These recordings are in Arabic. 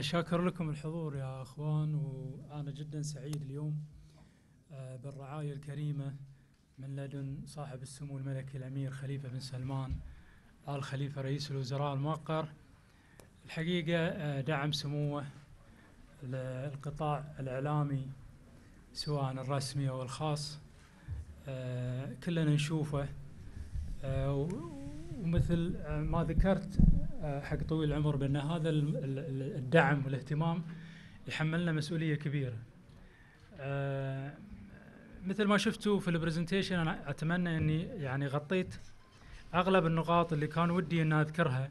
شاكر لكم الحضور يا أخوان وأنا جدا سعيد اليوم آه، بالرعاية الكريمة من لدن صاحب السمو الملكي الأمير خليفة بن سلمان آل خليفة رئيس الوزراء الموقر الحقيقة آه، دعم سموه للقطاع الإعلامي سواء الرسمي أو الخاص آه، كلنا نشوفه. ومثل ما ذكرت حق طويل العمر بأن هذا ال- ال- ال- الدعم والاهتمام يحملنا مسؤولية كبيرة. آه، مثل ما شفتوا في البرزنتيشن أنا أتمنى إني يعني غطيت أغلب النقاط اللي كان ودي ان أذكرها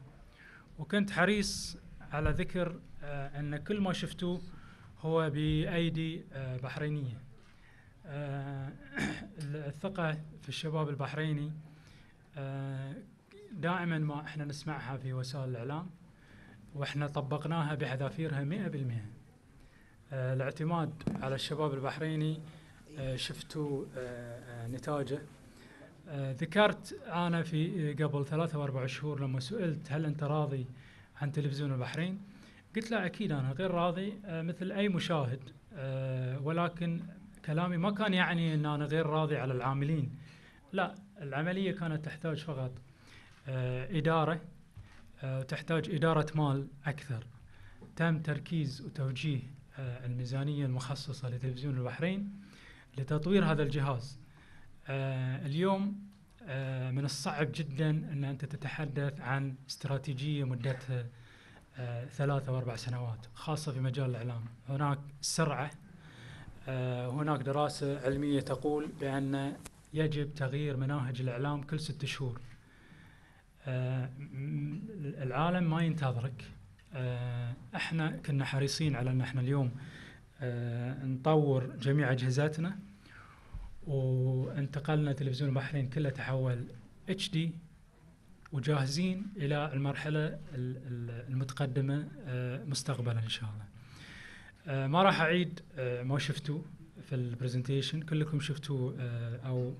وكنت حريص على ذكر آه، أن كل ما شفتوه هو بأيدي آه، بحرينية. آه، الثقة في الشباب البحريني آه، دائما ما إحنا نسمعها في وسائل الإعلام وإحنا طبقناها بحذافيرها 100%. آه، الاعتماد على الشباب البحريني آه، شفتوا آه، نتاجه ذكرت أنا في قبل ثلاثة أو أربع شهور لما سئلت هل أنت راضي عن تلفزيون البحرين؟ قلت لا أكيد أنا غير راضي مثل أي مشاهد ولكن كلامي ما كان يعني إن أنا غير راضي على العاملين لا العملية كانت تحتاج فقط آه، إدارة آه، وتحتاج إدارة مال أكثر. تم تركيز وتوجيه آه، الميزانية المخصصة لتلفزيون البحرين لتطوير هذا الجهاز. اليوم من الصعب جدا أن أنت تتحدث عن استراتيجية مدتها ثلاثة واربع سنوات خاصة في مجال الإعلام. هناك سرعة آه، هناك دراسة علمية تقول بأن يجب تغيير مناهج الإعلام كل ست شهور. العالم ما ينتظرك آه، إحنا كنا حريصين على ان إحنا اليوم آه، نطور جميع اجهزتنا وانتقلنا تلفزيون البحرين كله تحول HD وجاهزين إلى المرحلة ال- ال- المتقدمة آه، مستقبلا إن شاء الله. آه، ما راح أعيد آه، ما شفتوا في ال presentation كلكم شفتوا آه، أو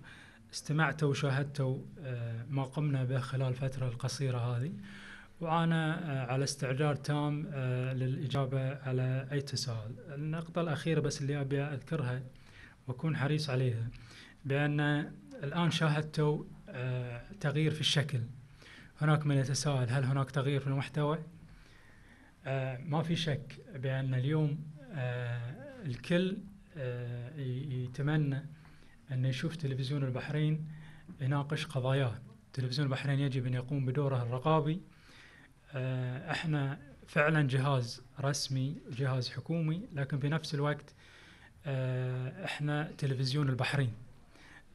استمعتوا وشاهدتوا آه، ما قمنا به خلال الفترة القصيرة هذه وأنا آه، على استعداد تام آه، للإجابة على أي تساؤل. النقطة الأخيرة بس اللي أبي أذكرها وأكون حريص عليها بأن الآن شاهدتوا تغيير في الشكل. هناك من يتساءل هل هناك تغيير في المحتوى؟ ما في شك بأن اليوم الكل يتمنى أن يشوف تلفزيون البحرين يناقش قضاياه تلفزيون البحرين يجب أن يقوم بدوره الرقابي. آه، إحنا فعلا جهاز رسمي جهاز حكومي لكن في نفس الوقت آه، إحنا تلفزيون البحرين.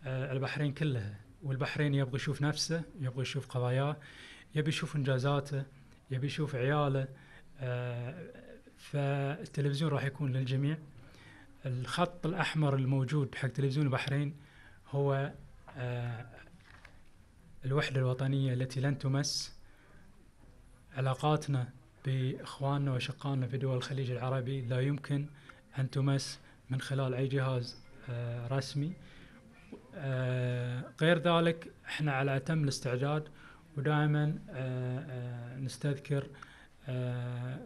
آه، البحرين كلها. والبحرين يبغى يشوف نفسه يبغى يشوف قضاياه يبي يشوف إنجازاته يبي يشوف عياله. فالتلفزيون راح يكون للجميع. الخط الأحمر الموجود حق تلفزيون البحرين هو آه، الوحدة الوطنية التي لن تمس علاقاتنا بإخواننا وأشقائنا في دول الخليج العربي. لا يمكن أن تمس من خلال أي جهاز آه، رسمي. آه، غير ذلك إحنا على أتم الاستعداد ودائما نستذكر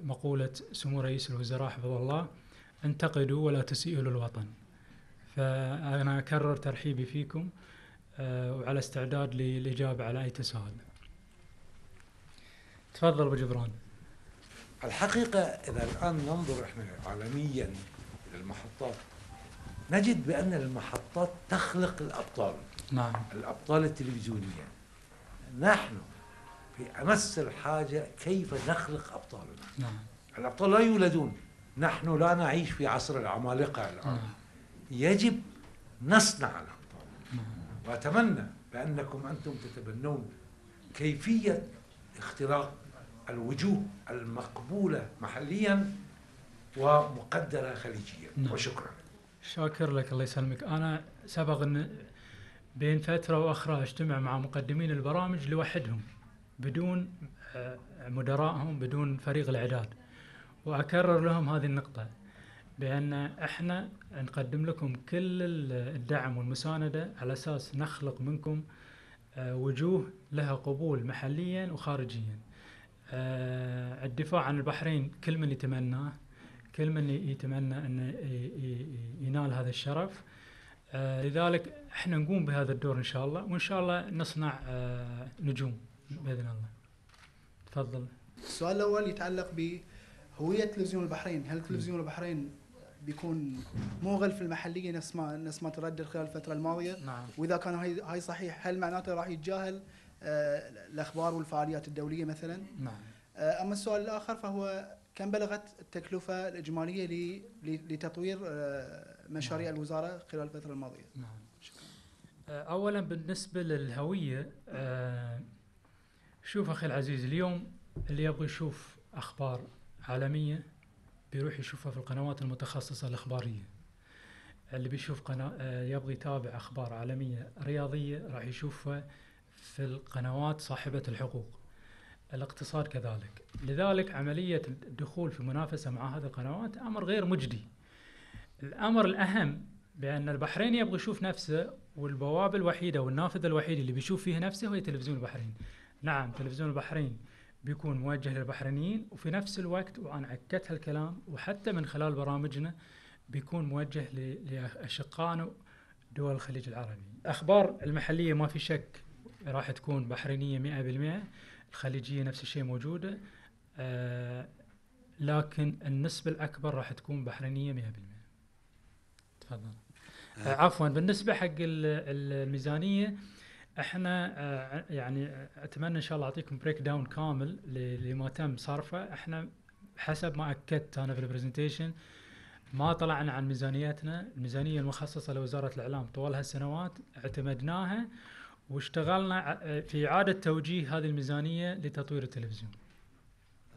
مقولة سمو رئيس الوزراء حفظه الله انتقدوا ولا تسيئوا للوطن. فأنا أكرر ترحيبي فيكم آه، وعلى استعداد للإجابة على أي تساؤل. تفضل أبو جبران. الحقيقة إذا الآن ننظر إحنا عالميا إلى المحطات نجد بأن المحطات تخلق الأبطال. نعم. الأبطال التلفزيونية. نحن في أمس الحاجة كيف نخلق أبطالنا؟ نعم. الأبطال لا يولدون. نحن لا نعيش في عصر العمالقة الآن. نعم. يجب نصنع الأبطال نعم. وأتمنى بأنكم أنتم تتبنون كيفية اختراق الوجوه المقبولة محليا ومقدرة خليجيا. نعم. وشكرا. شاكر لك الله يسلمك. أنا سبق أن بين فترة وأخرى أجتمع مع مقدمين البرامج لوحدهم بدون آه، مدراءهم بدون فريق الإعداد. وأكرر لهم هذه النقطة بأن إحنا نقدم لكم كل ال- الدعم والمساندة على أساس نخلق منكم آه، وجوه لها قبول محليا وخارجيا. آه، الدفاع عن البحرين كل من يتمناه كل من يتمنى ي- ينال هذا الشرف. آه، لذلك إحنا نقوم بهذا الدور إن شاء الله وإن شاء الله نصنع نجوم بإذن الله. تفضل. السؤال الأول يتعلق بهويه تلفزيون البحرين، هل تلفزيون البحرين بيكون موغل في المحلية نفس ما نفس ما تردد خلال الفترة الماضية؟ نعم. وإذا كان هاي هاي صحيح هل معناته راح يتجاهل آه، الأخبار والفعاليات الدولية مثلا؟ نعم. آه، أما السؤال الآخر فهو كم بلغت التكلفة الإجمالية ل- ل- لتطوير آه، مشاريع الوزارة خلال الفترة الماضية؟ نعم. آه، اولا بالنسبة للهوية آه، شوف أخي العزيز اليوم اللي يبغى يشوف أخبار عالمية بيروح يشوفها في القنوات المتخصصة الأخبارية. اللي بيشوف قناة آه، يبغى يتابع أخبار عالمية رياضية راح يشوفها في القنوات صاحبة الحقوق. الاقتصاد كذلك. لذلك عملية الدخول في منافسة مع هذه القنوات أمر غير مجدي. الأمر الأهم بأن البحرين يبغى يشوف نفسه والبوابة الوحيدة والنافذة الوحيدة اللي بيشوف فيها نفسه هي تلفزيون البحرين. نعم تلفزيون البحرين. بيكون موجه للبحرينيين وفي نفس الوقت وأنا اكدت هالكلام وحتى من خلال برامجنا بيكون موجه لأشقائنا دول الخليج العربي. الأخبار المحلية ما في شك راح تكون بحرينية 100% الخليجية نفس الشيء موجودة آه لكن النسبة الأكبر راح تكون بحرينية 100%. تفضل. آه، عفوا بالنسبة حق ال- ال- الميزانية إحنا آه، يعني اتمنى ان شاء الله اعطيكم breakdown كامل لما تم صرفه. إحنا حسب ما اكدت أنا في ال presentation ما طلعنا عن ميزانيتنا. الميزانية المخصصة لوزارة الإعلام طوال هالسنوات اعتمدناها واشتغلنا ع- في إعادة توجيه هذه الميزانية لتطوير التلفزيون.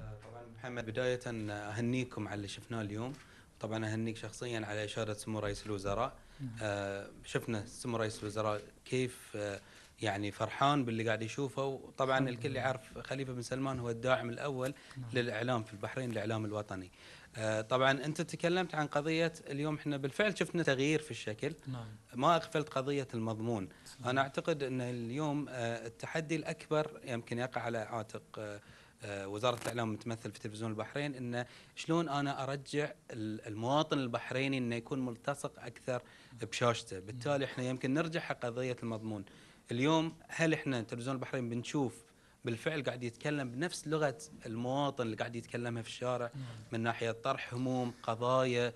آه، طبعا محمد بداية أهنيكم على اللي شفناه اليوم. طبعا أهنيك شخصيا على إشارة سمو رئيس الوزراء. آه، شفنا سمو رئيس الوزراء كيف آه، يعني فرحان باللي قاعد يشوفه. وطبعا الكل. يعرف خليفة بن سلمان هو الداعم الأول نعم. للإعلام في البحرين الإعلام الوطني. آه، طبعا أنت تكلمت عن قضية اليوم إحنا بالفعل شفنا تغيير في الشكل. نعم. ما أغفلت قضية المضمون. أنا أعتقد أن اليوم آه، التحدي الأكبر يمكن يقع على عاتق آه، وزارة الإعلام المتمثل في تلفزيون البحرين انه شلون أنا أرجع ال- المواطن البحريني إنه يكون ملتصق أكثر بشاشته، بالتالي إحنا يمكن نرجع حق قضية المضمون. اليوم هل إحنا تلفزيون البحرين بنشوف بالفعل قاعد يتكلم بنفس لغة المواطن اللي قاعد يتكلمها في الشارع نعم. من ناحية طرح هموم، قضايا،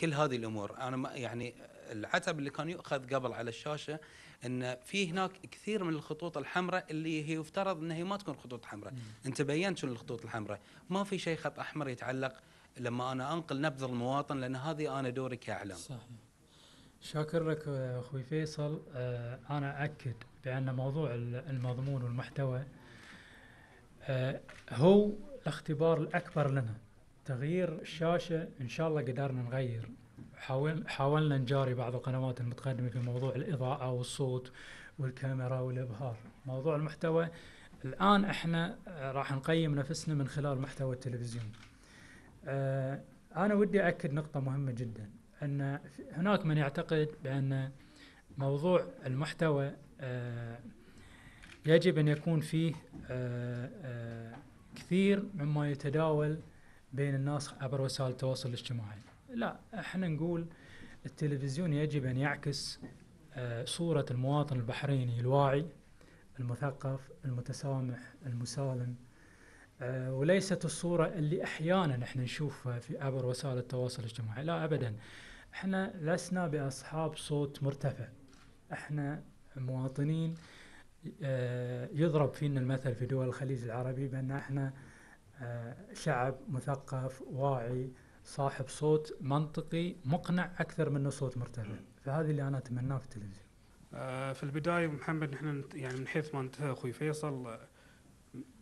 كل هذه الأمور، أنا ما يعني العتب اللي كان يؤخذ قبل على الشاشة إن في هناك كثير من الخطوط الحمراء اللي هي يفترض إنها هي ما تكون خطوط حمراء، أنت بينت شنو الخطوط الحمراء، ما في شيء خط أحمر يتعلق لما أنا أنقل نبذ المواطن لأن هذه أنا دوري كأعلام. صحيح. شاكر لك أخوي فيصل. آه، أنا اكد بأن موضوع ال- المضمون والمحتوى آه، هو الاختبار الأكبر لنا. تغيير الشاشة إن شاء الله قدرنا نغير. حاول حاولنا نجاري بعض القنوات المتقدمة في موضوع الإضاءة والصوت والكاميرا والإبهار. موضوع المحتوى الآن إحنا آه، راح نقيم نفسنا من خلال محتوى التلفزيون. أنا ودي اكد نقطة مهمة جدا. أن هناك من يعتقد بأن موضوع المحتوى آه، يجب أن يكون فيه آه، آه، كثير مما يتداول بين الناس عبر وسائل التواصل الاجتماعي. لا إحنا نقول التلفزيون يجب أن يعكس صورة المواطن البحريني الواعي المثقف المتسامح المسالم وليست الصورة اللي أحيانا إحنا نشوفها في عبر وسائل التواصل الاجتماعي. لا أبدا. إحنا لسنا بأصحاب صوت مرتفع. إحنا مواطنين آه، يضرب فينا المثل في دول الخليج العربي بأن إحنا آه، شعب مثقف واعي صاحب صوت منطقي مقنع أكثر منه صوت مرتفع. فهذه اللي أنا أتمناه في التلفزيون. آه، في البداية محمد نحن يعني من حيث ما انتهى أخوي فيصل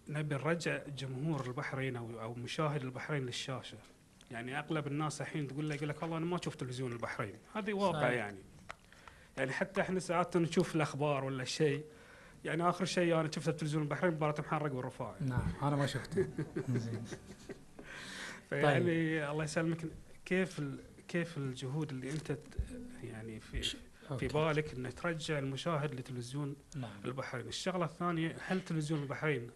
نبي نرجع جمهور البحرين أو مشاهد البحرين للشاشة. يعني أغلب الناس الحين تقول لك يقول لك والله أنا ما أشوف تلفزيون البحرين. هذه واقع صحيح. يعني. يعني حتى إحنا ساعات نشوف الأخبار ولا شيء. يعني آخر شيء أنا شفته تلفزيون البحرين مباراة محرق والرفاعي. نعم أنا ما شفته. زين. فيعني الله يسلمك. كيف كيف الجهود اللي أنت ت- يعني في في. بالك أن ترجع المشاهد لتلفزيون نعم. البحرين؟ الشغلة الثانية هل تلفزيون البحرين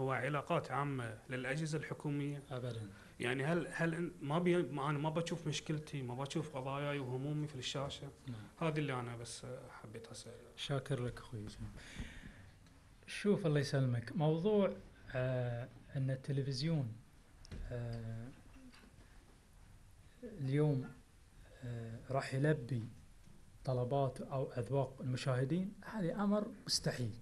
هو علاقات عامة للأجهزة الحكومية؟ ابدا. يعني هل هل ما بي أنا ما بشوف مشكلتي ما بشوف قضاياي وهمومي في الشاشة. نعم. هذه اللي أنا بس حبيت أسأل. شاكر لك أخوي شوف الله يسلمك موضوع آه إن التلفزيون آه اليوم آه راح يلبي طلبات أو أذواق المشاهدين هذا أمر مستحيل.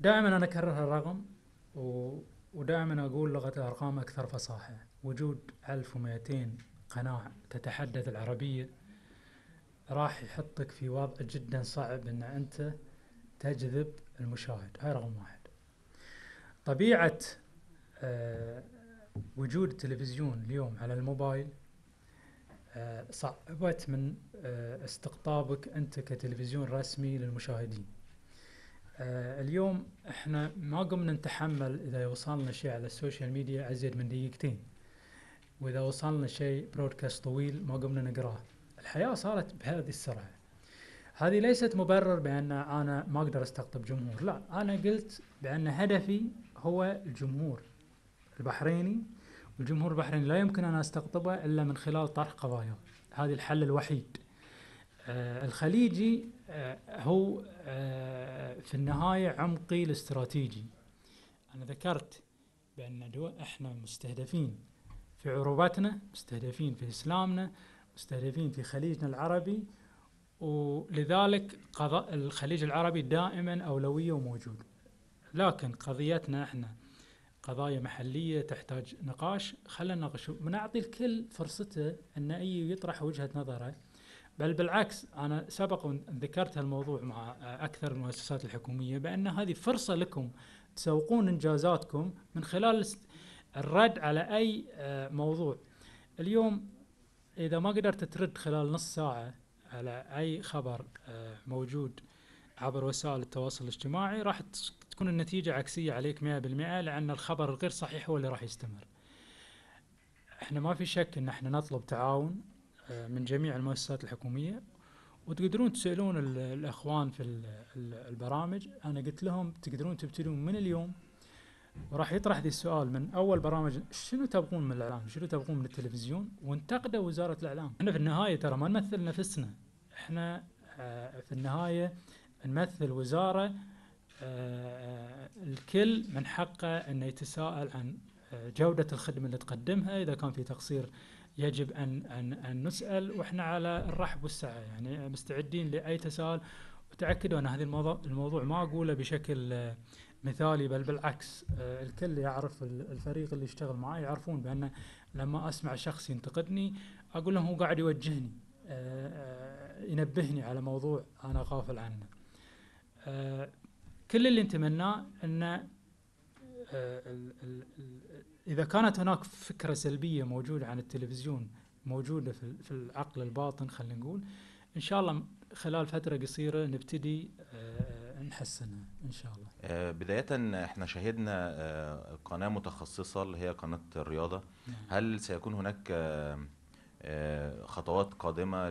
دائما أنا اكرر الرقم و ودائما أقول لغة الأرقام أكثر فصاحة. وجود 1200 قناة تتحدث العربية راح يحطك في وضع جدا صعب إن أنت تجذب المشاهد. هاي رقم واحد. طبيعة آه وجود التلفزيون اليوم على الموبايل آه صعبت من آه استقطابك أنت كتلفزيون رسمي للمشاهدين. اليوم إحنا ما قمنا نتحمل إذا وصلنا شيء على ال social media أزيد من دقيقتين. وإذا وصلنا شيء broadcast طويل ما قمنا نقراه. الحياة صارت بهذه السرعة. هذه ليست مبرر بأن أنا ما أقدر أستقطب جمهور. لا أنا قلت بأن هدفي هو الجمهور البحريني والجمهور البحريني لا يمكن أن أستقطبه إلا من خلال طرح قضايا. هذه الحل الوحيد. آه الخليجي آه هو آه في النهاية عمقي الاستراتيجي. أنا ذكرت بأن إحنا مستهدفين في عروبتنا مستهدفين في إسلامنا مستهدفين في خليجنا العربي ولذلك قضاء الخليج العربي دائما أولوية وموجود. لكن قضيتنا إحنا قضايا محلية تحتاج نقاش. خلينا نناقش ونعطي الكل فرصته أن أي يطرح وجهة نظره. بل بالعكس أنا سبق ذكرت الموضوع مع أكثر المؤسسات الحكومية بأن هذه فرصة لكم تسوقون إنجازاتكم من خلال الرد على أي موضوع. اليوم إذا ما قدرت ترد خلال نص ساعة على أي خبر موجود عبر وسائل التواصل الاجتماعي راح تكون النتيجة عكسية عليك 100% لأن الخبر الغير صحيح هو اللي راح يستمر. إحنا ما في شك إن إحنا نطلب تعاون من جميع المؤسسات الحكومية وتقدرون تسألون الأخوان في البرامج. أنا قلت لهم تقدرون تبتدون من اليوم. وراح يطرح ذي السؤال من أول برامج شنو تبغون من الإعلام؟ شنو تبغون من التلفزيون؟ وانتقدوا وزارة الإعلام، إحنا في النهاية ترى ما نمثل نفسنا، إحنا آه في النهاية نمثل وزارة آه الكل من حقه إنه يتساءل عن آه جودة الخدمة اللي تقدمها، إذا كان في تقصير يجب أن أن أن نسأل وإحنا على الرحب والسعة. يعني مستعدين لأي تساؤل. وتأكدوا أن هذا الموضوع الموضوع ما أقوله بشكل مثالي بل بالعكس. آه الكل يعرف الفريق اللي يشتغل معي يعرفون بأن لما أسمع شخص ينتقدني أقول لهم هو قاعد يوجهني آه آه ينبهني على موضوع أنا غافل عنه. كل اللي نتمناه أن ال ال ال إذا كانت هناك فكرة سلبية موجودة عن التلفزيون موجودة في, العقل الباطن خلينا نقول إن شاء الله خلال فترة قصيرة نبتدي نحسنها إن شاء الله. بداية إحنا شاهدنا قناة متخصصة اللي هي قناة الرياضة نعم. هل سيكون هناك خطوات قادمة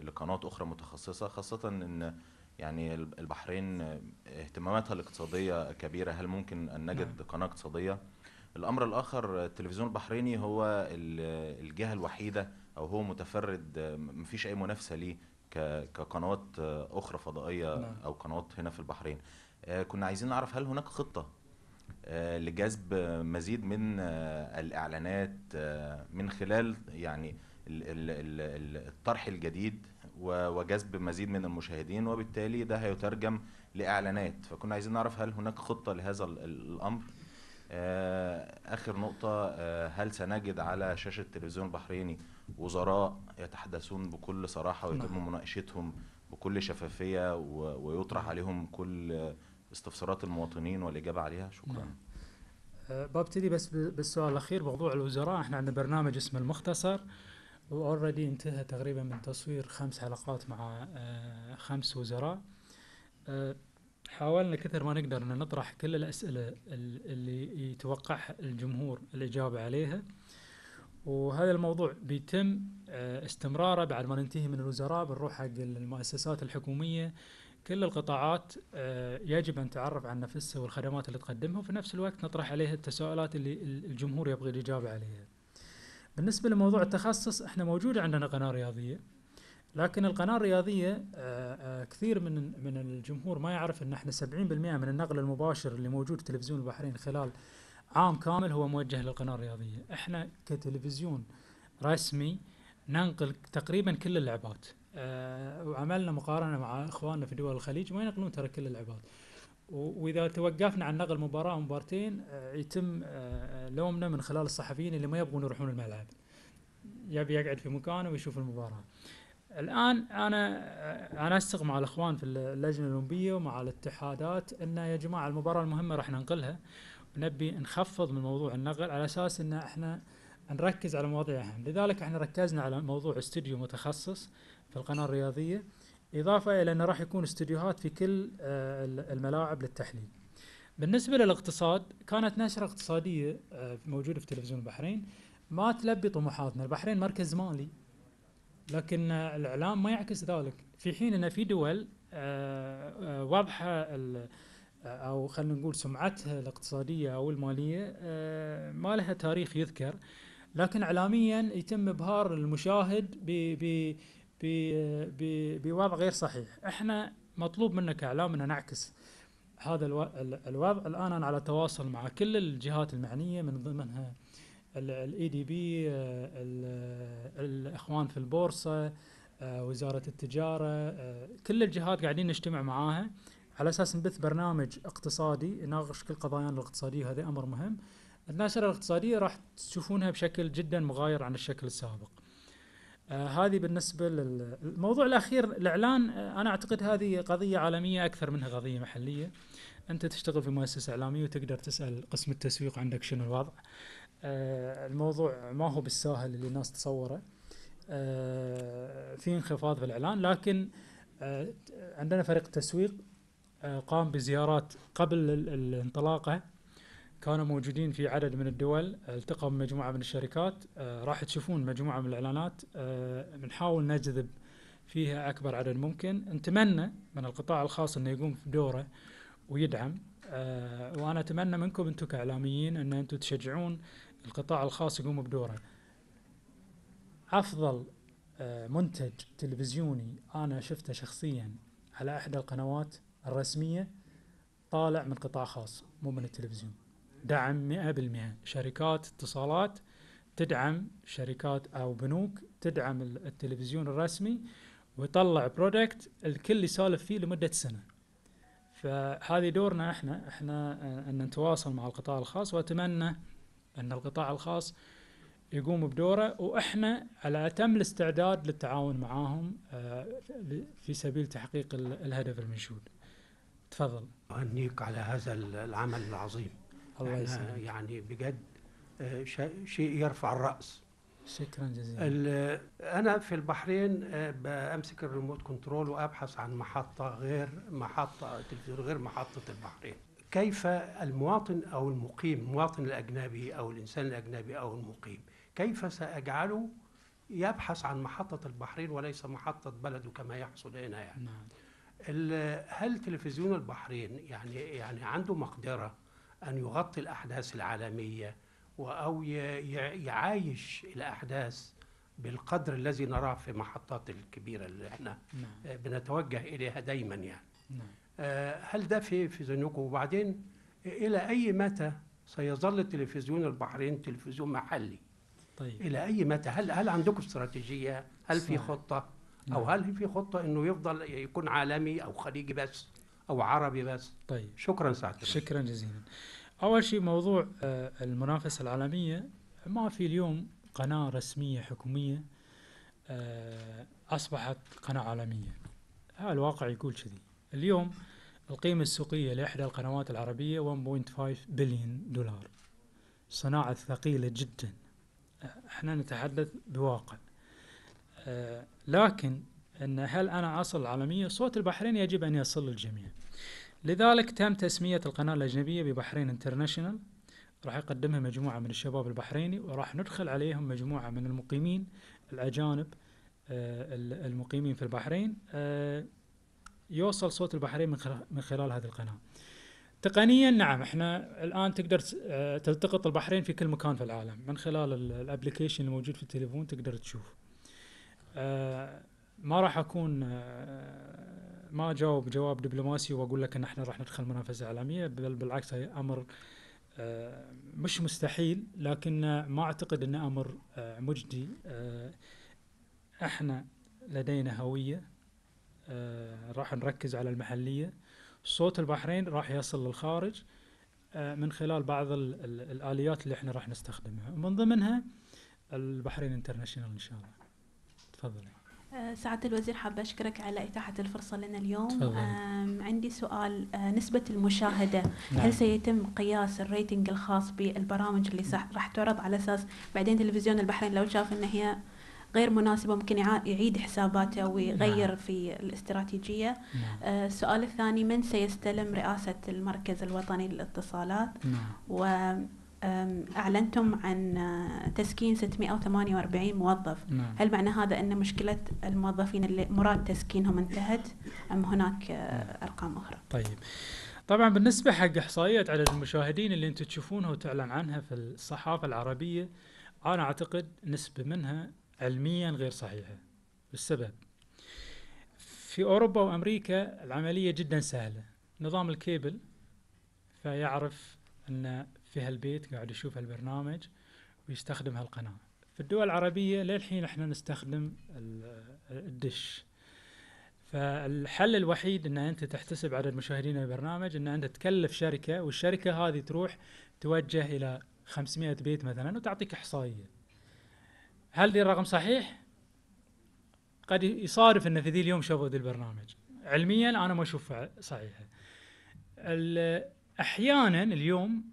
لقنوات أخرى متخصصة خاصة إن يعني البحرين اهتماماتها الاقتصادية كبيرة هل ممكن أن نجد نعم. قناة اقتصادية؟ الأمر الآخر التلفزيون البحريني هو الجهة الوحيدة أو هو متفرد مفيش أي منافسة ليه كقنوات أخرى فضائية نعم. أو قنوات هنا في البحرين كنا عايزين نعرف هل هناك خطة لجذب مزيد من الإعلانات من خلال يعني الطرح الجديد وجذب مزيد من المشاهدين وبالتالي ده هيترجم لإعلانات فكنا عايزين نعرف هل هناك خطة لهذا الأمر آخر نقطة هل سنجد على شاشة التلفزيون البحريني وزراء يتحدثون بكل صراحة ويتم نعم. مناقشتهم بكل شفافية ويطرح نعم. عليهم كل استفسارات المواطنين والإجابة عليها شكرا نعم. أه ببتدي بس بالسؤال الأخير موضوع الوزراء إحنا عندنا برنامج اسمه المختصر واوريدي انتهى تقريبا من تصوير خمس حلقات مع أه خمس وزراء. أه حاولنا كثر ما نقدر إن نطرح كل الأسئلة اللي يتوقعها الجمهور الإجابة عليها. وهذا الموضوع بيتم استمراره بعد ما ننتهي من الوزراء بنروح حق المؤسسات الحكومية. كل القطاعات آه، يجب أن تعرف عن نفسها والخدمات اللي تقدمها وفي نفس الوقت نطرح عليها التساؤلات اللي ال- الجمهور يبغى الإجابة عليها. بالنسبة لموضوع التخصص إحنا موجود عندنا قناة رياضية لكن القناة الرياضية آه، آه، كثير من من الجمهور ما يعرف إن إحنا 70% من النقل المباشر اللي موجود في تلفزيون البحرين خلال عام كامل هو موجه للقناة الرياضية، إحنا كتلفزيون رسمي ننقل تقريبا كل اللعبات آه وعملنا مقارنة مع إخواننا في دول الخليج ما ينقلون ترى كل اللعبات. وإذا توقفنا عن نقل مباراة مبارتين آه يتم آه لومنا من خلال الصحفيين اللي ما يبغون يروحون الملعب. يبي يقعد في مكانه ويشوف المباراة. الآن آه، أنا انسق مع الأخوان في اللجنة الأولمبية ومع الاتحادات إن يا جماعة المباراة المهمة راح ننقلها. ونبي نخفض من موضوع النقل على أساس إن إحنا نركز على مواضيع اهم لذلك إحنا ركزنا على موضوع استوديو متخصص في القناة الرياضية. إضافة إلى انه راح يكون استديوهات في كل آه، الملاعب للتحليل. بالنسبة للاقتصاد كانت نشرة اقتصادية آه، موجودة في تلفزيون البحرين. ما تلبي طموحاتنا. البحرين مركز مالي. لكن الإعلام ما يعكس ذلك. في حين أن في دول آه، آه، أو خلينا نقول سمعتها الاقتصادية أو المالية آه، ما لها تاريخ يذكر. لكن اعلاميا يتم إبهار المشاهد ب بوضع غير صحيح. إحنا مطلوب منا كاعلام ان نعكس هذا الو- ال- الوضع. الآن أنا على تواصل مع كل الجهات المعنية من ضمنها ال EDB الإخوان في البورصة آه، وزارة التجارة آه، كل الجهات قاعدين نجتمع معاها على أساس نبث برنامج اقتصادي يناقش كل قضايانا الاقتصادية وهذا أمر مهم. النشرة الاقتصادية راح تشوفونها بشكل جدا مغاير عن الشكل السابق. آه هذه بالنسبة للموضوع الأخير الإعلان آه أنا أعتقد هذه قضية عالمية أكثر منها قضية محلية. أنت تشتغل في مؤسسة إعلامية وتقدر تسأل قسم التسويق عندك شنو الوضع. آه الموضوع ما هو بالساهل اللي الناس تصوره. آه في انخفاض في الإعلان لكن آه عندنا فريق تسويق قام بزيارات قبل ال- الانطلاقة. كانوا موجودين في عدد من الدول التقوا بمجموعة من الشركات آه راح تشوفون مجموعة من الإعلانات آه بنحاول نجذب فيها أكبر عدد ممكن. نتمنى من القطاع الخاص أنه يقوم بدوره ويدعم آه وأنا أتمنى منكم أنتم كإعلاميين أن أنتم تشجعون القطاع الخاص يقوم بدوره. أفضل آه منتج تلفزيوني أنا شفته شخصيا على إحدى القنوات الرسمية طالع من قطاع خاص مو من التلفزيون. دعم 100% شركات اتصالات تدعم شركات أو بنوك تدعم ال- التلفزيون الرسمي ويطلع برودكت الكل يسولف فيه لمدة سنة. فهذه دورنا إحنا إحنا آه، أن نتواصل مع القطاع الخاص وأتمنى أن القطاع الخاص يقوم بدوره وإحنا على أتم الاستعداد للتعاون معاهم آه، في سبيل تحقيق ال- الهدف المنشود. تفضل أهنيك على هذا العمل العظيم الله يسلمك. يعني بجد آه، شيء- يرفع الرأس. شكرا جزيلا. أنا في البحرين آه، بمسك الريموت كنترول وأبحث عن محطة غير محطة تلفزيون غير محطة البحرين. كيف المواطن أو المقيم المواطن الأجنبي أو الإنسان الأجنبي أو المقيم كيف سأجعله يبحث عن محطة البحرين وليس محطة بلده كما يحصل هنا يعني؟ نعم. هل تلفزيون البحرين يعني يعني عنده مقدرة أن يغطي الأحداث العالمية أو يعايش الأحداث بالقدر الذي نراه في محطات الكبيرة اللي إحنا نعم. بنتوجه إليها دايما يعني. نعم. آه، هل ده في في ذهنكم وبعدين إلى أي متى سيظل تلفزيون البحرين تلفزيون محلي؟ طيب. إلى أي متى؟ هل هل عندكم استراتيجية؟ هل في صح. خطة؟ أو نعم. هل في خطة إنه يفضل يكون عالمي أو خليجي بس؟ أو عربي بس. طيب. شكرا الرئيس. شكرا جزيلا. أول شيء موضوع آه، المنافسة العالمية. ما في اليوم قناة رسمية حكومية آه، أصبحت قناة عالمية. هذا الواقع يقول كذي. اليوم القيمة السوقية لإحدى القنوات العربية 1.5 بليون دولار. صناعة ثقيلة جدا. آه، إحنا نتحدث بواقع. لكن إن هل أنا أصل عالميه صوت البحرين يجب أن يصل للجميع لذلك تم تسمية القناة الأجنبية ببحرين انترناشونال راح يقدمها مجموعة من الشباب البحريني وراح ندخل عليهم مجموعة من المقيمين الأجانب آه، ال- المقيمين في البحرين آه، يوصل صوت البحرين من خلال, هذه القناة. تقنيا نعم إحنا الآن تقدر آه، تلتقط البحرين في كل مكان في العالم من خلال ال- الأبلكيشن الموجود في التليفون تقدر تشوف. ما راح أكون آه، ما أجاوب جواب دبلوماسي وأقول لك إن إحنا راح ندخل منافسة إعلامية بل بالعكس هي أمر آه، مش مستحيل لكن ما أعتقد إنه أمر آه، مجدي. إحنا لدينا هوية راح نركز على المحلية. صوت البحرين راح يصل للخارج من خلال بعض ال ال الآليات اللي إحنا راح نستخدمها. من ضمنها البحرين International إن شاء الله. تفضل. سعادة الوزير حابة أشكرك على إتاحة الفرصة لنا اليوم. عندي سؤال آه، نسبة المشاهدة هل سيتم قياس ال rating الخاص بالبرامج اللي راح تعرض على أساس بعدين تلفزيون البحرين لو شاف أن هي غير مناسبة ممكن يعيد حساباته ويغير نعم. في الاستراتيجية. نعم. آه، السؤال الثاني من سيستلم رئاسة المركز الوطني للاتصالات؟ نعم. وأعلنتم عن آه، تسكين 648 موظف. نعم. هل معنى هذا أن مشكلة الموظفين اللي مراد تسكينهم انتهت أم هناك آه، أرقام أخرى؟ طيب. طبعا بالنسبة حق إحصائية عدد المشاهدين اللي أنتم تشوفونها وتعلن عنها في الصحافة العربية أنا أعتقد نسبة منها علميا غير صحيحة السبب في أوروبا وأمريكا العملية جدا سهلة. نظام الكيبل فيعرف أن في هالبيت قاعد يشوف هالبرنامج ويستخدم هالقناة في الدول العربية للحين إحنا نستخدم ال- الدش فالحل الوحيد إن أنت تحتسب عدد مشاهدين البرنامج إن أنت تكلف شركة والشركة هذه تروح توجه إلى 500 بيت مثلا وتعطيك إحصائية. هل ذي الرقم صحيح؟ قد يصادف ان في ذي اليوم شافوا ذي البرنامج. علميا أنا ما اشوفها صحيحه. أحيانا اليوم ال-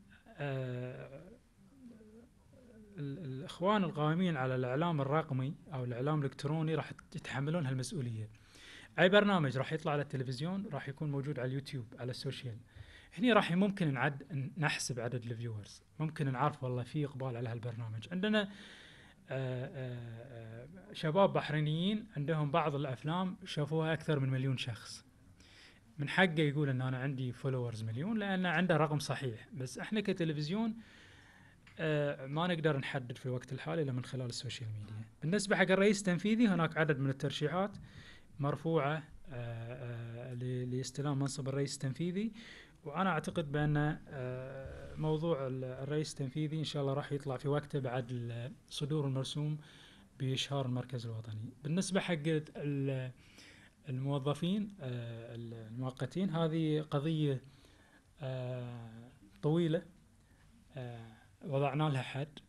الإخوان القائمين على الإعلام الرقمي أو الإعلام الإلكتروني راح يتحملون هالمسؤولية. أي برنامج راح يطلع على التلفزيون راح يكون موجود على اليوتيوب على ال social. هني راح ممكن نعد نحسب عدد ال viewers ممكن نعرف والله في إقبال على هالبرنامج. عندنا آه، آه، آه، شباب بحرينيين عندهم بعض الأفلام شافوها أكثر من مليون شخص. من حقه يقول إن أنا عندي followers مليون لأن عنده رقم صحيح. بس إحنا كتلفزيون آه، ما نقدر نحدد في الوقت الحالي إلا من خلال ال social media. بالنسبة حق الرئيس التنفيذي هناك عدد من الترشيحات مرفوعة آه، آه، لاستلام منصب الرئيس التنفيذي. وأنا أعتقد بأن موضوع ال- الرئيس التنفيذي إن شاء الله راح يطلع في وقته بعد صدور المرسوم بإشهار المركز الوطني. بالنسبة حق الموظفين آه، المؤقتين. هذه قضية آه، طويلة آه، وضعنا لها حد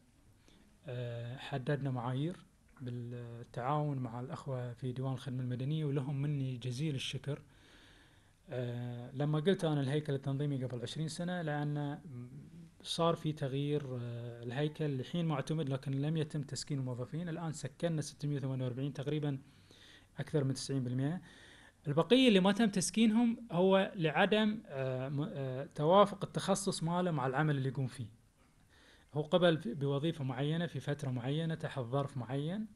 حددنا معايير بالتعاون مع الأخوة في ديوان الخدمة المدنية ولهم مني جزيل الشكر. لما قلت أنا الهيكل التنظيمي قبل 20 سنة لأن صار في تغيير الهيكل الحين معتمد لكن لم يتم تسكين الموظفين. الآن سكننا 648 تقريبا أكثر من 90% البقية اللي ما تم تسكينهم هو لعدم آه، آه، توافق التخصص ماله مع العمل اللي يقوم فيه. هو قبل بوظيفة معينة في فترة معينة تحت ظرف معين.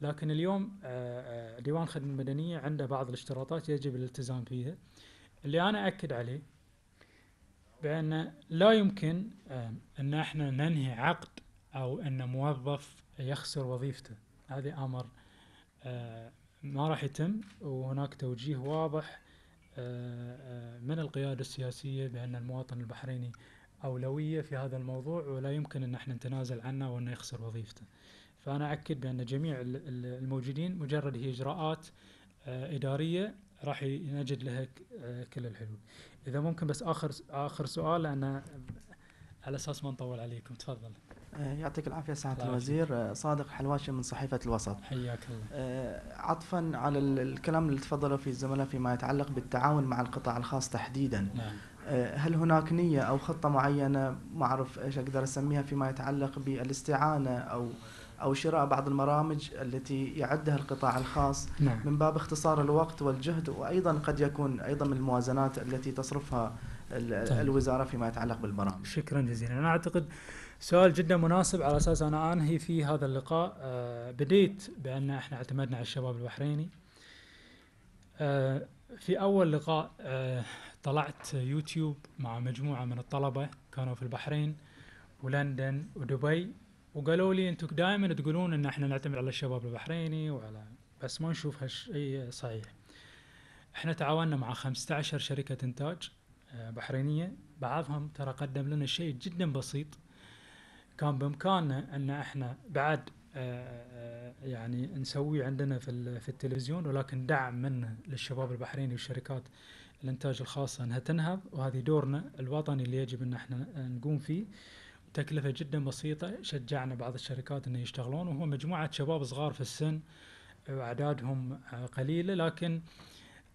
لكن اليوم آه، ديوان الخدمة المدنية عنده بعض الاشتراطات يجب الالتزام فيها. اللي أنا أكد عليه بأن لا يمكن أن إحنا ننهي عقد أو أن موظف يخسر وظيفته. هذا آه، ما راح يتم وهناك توجيه واضح آه، آه، من القيادة السياسية بأن المواطن البحريني أولوية في هذا الموضوع ولا يمكن أن إحنا نتنازل عنه وأنه يخسر وظيفته. فأنا أكد بأن جميع ال- ال- الموجودين مجرد هي إجراءات آه، إدارية راح نجد لها كل الحلول. إذا ممكن بس آخر آخر سؤال لأن على أساس ما نطول عليكم. تفضل. يعطيك العافية سعادة الوزير. آه، صادق حلواشي من صحيفة الوسط. حياك الله. آه، عطفا على ال- الكلام اللي تفضلوا فيه الزملاء فيما يتعلق بالتعاون مع القطاع الخاص تحديدا. نعم. آه، هل هناك نية أو خطة معينة؟ ما أعرف إيش أقدر أسميها فيما يتعلق بالاستعانة أو أو شراء بعض البرامج التي يعدها القطاع الخاص نعم. من باب اختصار الوقت والجهد وأيضا قد يكون أيضا من الموازنات التي تصرفها طيب. الوزارة فيما يتعلق بالبرامج. شكرا جزيلا. أنا أعتقد سؤال جدا مناسب على أساس أنا أنهي في هذا اللقاء. آه بديت بأن إحنا اعتمدنا على الشباب البحريني. آه في أول لقاء آه، طلعت يوتيوب مع مجموعة من الطلبة كانوا في البحرين ولندن ودبي وقالوا لي أنتم دائما تقولون إن إحنا نعتمد على الشباب البحريني وعلى بس ما نشوف هالشيء صحيح. إحنا تعاوننا مع 15 شركة إنتاج آه، بحرينية. بعضهم ترى قدم لنا شيء جدا بسيط. كان بإمكاننا أن إحنا بعد آه، آه، يعني نسويه عندنا في في التلفزيون ولكن دعم منه للشباب البحريني والشركات الإنتاج الخاصه إنها تنهض وهذه دورنا الوطني اللي يجب أن إحنا نقوم فيه. تكلفة جدا بسيطة شجعنا بعض الشركات إنه يشتغلون. وهو مجموعة شباب صغار في السن وأعدادهم آه، قليلة لكن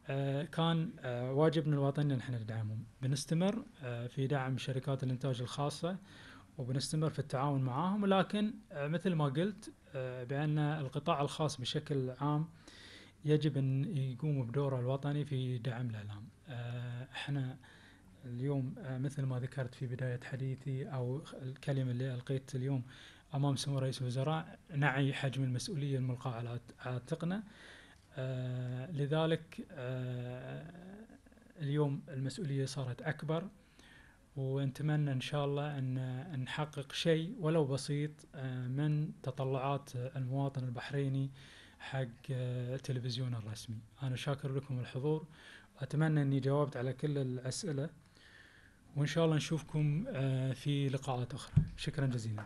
آه، كان آه، واجبنا الوطني إن إحنا ندعمهم. بنستمر آه، في دعم شركات الإنتاج الخاصة. وبنستمر في التعاون معاهم ولكن آه، مثل ما قلت آه، بأن القطاع الخاص بشكل عام يجب أن يقوم بدوره الوطني في دعم الإعلام. آه، إحنا اليوم مثل ما ذكرت في بداية حديثي أو الكلمة اللي ألقيت اليوم أمام سمو رئيس الوزراء نعي حجم المسؤولية الملقاة على عاتقنا لذلك اليوم المسؤولية صارت أكبر ونتمنى إن شاء الله إن نحقق شيء ولو بسيط آه، من تطلعات المواطن البحريني حق آه، التلفزيون الرسمي. أنا شاكر لكم الحضور. أتمنى إني جاوبت على كل الأسئلة. وإن شاء الله نشوفكم آه، في لقاءات أخرى. شكرا جزيلا.